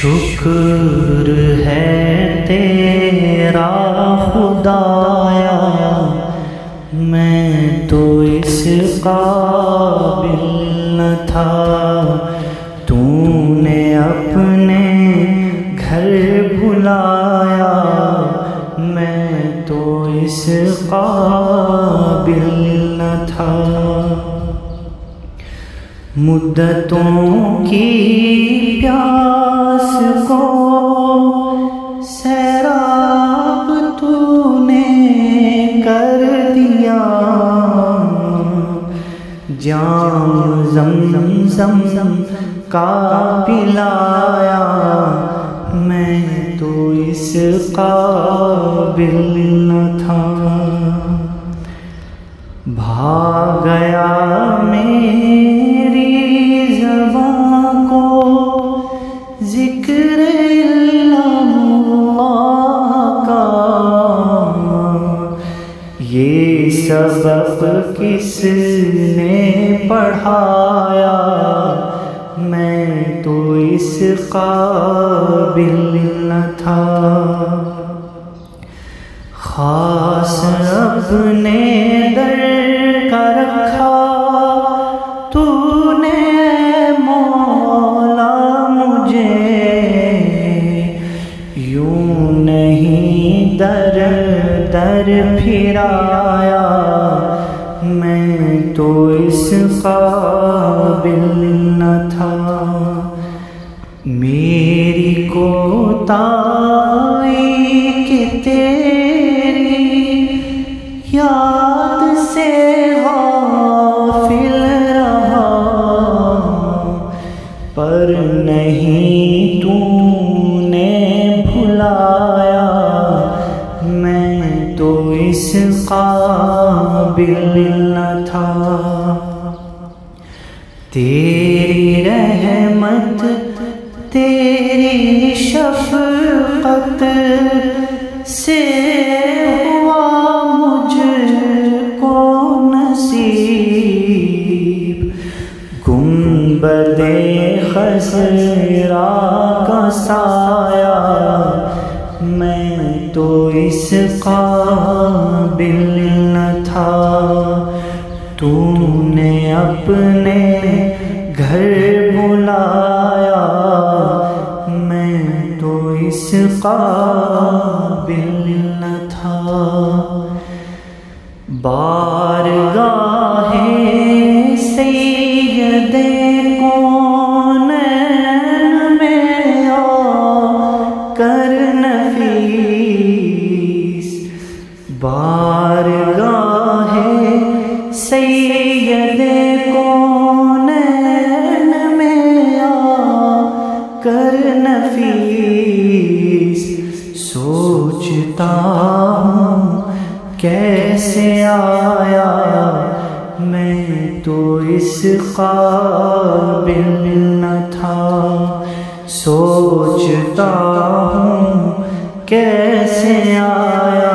शुक्र है तेरा खुदाया। मैं तो इस काबिल न था। तूने अपने घर बुलाया। मैं तो इस काबिल न था। मुद्दतों की प्यास को सैराब तूने कर दिया। जाम जम जम जम का पिलाया मैं तो इस काबिल न था। भाग गया मेरी सबक किसने पढ़ाया। मैं तो इस काबिल न था। खास अपने दर का रखा। तूने मौला मुझे यूँ नहीं दर दर फिराया। मैं तो इस काबिल न था। मेरी कोताई कि तेरी याद से गाफिल रहा। पर नहीं तो इस काबिल न था। तेरी रहमत, तेरी शफकत से हुआ मुझको नसीब। गुम्बदे खसरा का साया मैं तो इस काबिल न था। तूने अपने घर बुलाया। मैं तो इस काबिल न था। बारगाहे बारगाहे सैयदे कौन में आ कर नफीस। सोचता हूँ कैसे आया, मैं तो इस काबिल न था। सोचता हूँ कैसे आया